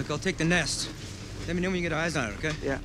Look, I'll take the nest. Let me know when you get eyes on it, okay? Yeah.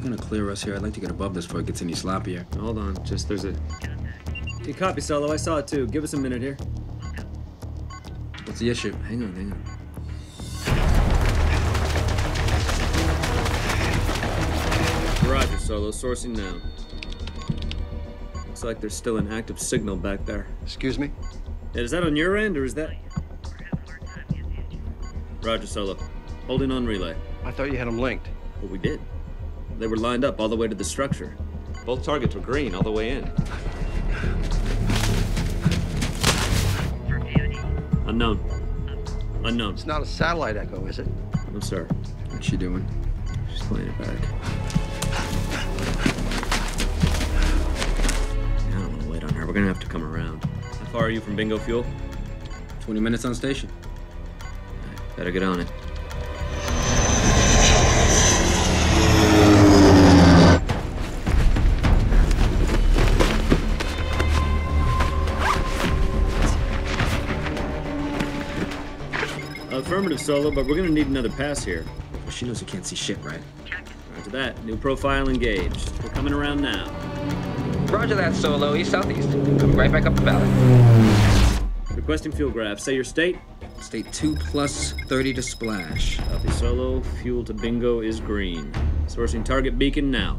Is she gonna clear us here? I'd like to get above this before it gets any sloppier. Hold on, just there's a. You copy, Solo. I saw it too. Give us a minute here. What's the issue? Hang on, hang on. Roger, Solo. Sourcing now. Looks like there's still an active signal back there. Excuse me? Yeah, is that on your end or is that? Roger, Solo. Holding on relay. I thought you had them linked. Well, we did. They were lined up all the way to the structure. Both targets were green all the way in. Unknown. Unknown. It's not a satellite echo, is it? No, sir. What's she doing? She's playing it back. Yeah, I don't want to wait on her. We're gonna have to come around. How far are you from Bingo Fuel? 20 minutes on station. Better get on it. Affirmative, Solo, but we're gonna need another pass here. Well, she knows you can't see shit, right? Roger that. New profile engaged. We're coming around now. Roger that, Solo. East southeast. Coming right back up the valley. Requesting fuel graph. Say your state. State 2 plus 30 to splash. Copy solo. Fuel to bingo is green. Sourcing target beacon now.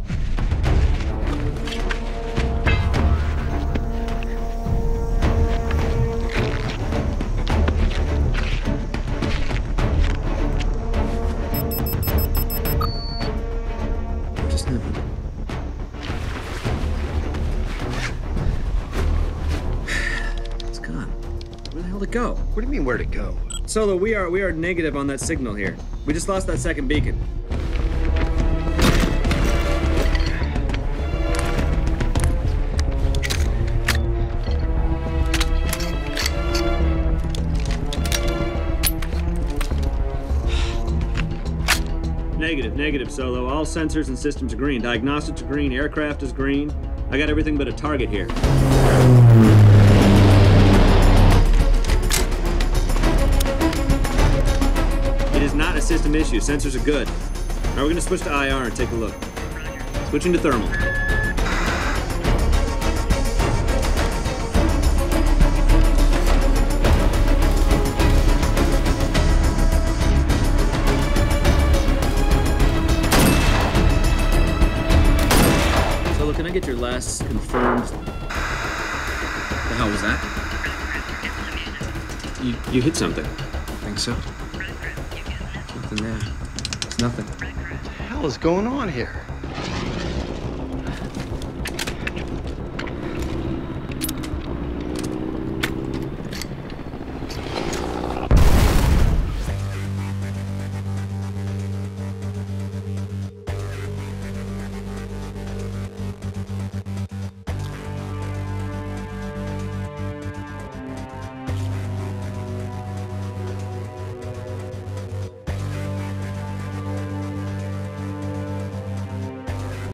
It go? What do you mean, where'd it go? Solo, we are we are negative on that signal here. We just lost that second beacon. Negative, negative, Solo. All sensors and systems are green. Diagnostics are green. Aircraft is green. I got everything but a target here. Issue. Sensors are good. Now we're to switch to IR and take a look. Switching to thermal. Solo, can I get your last confirmed? The hell was that? You, you hit something. I Think so? Nothing there. Nothing. What the hell is going on here?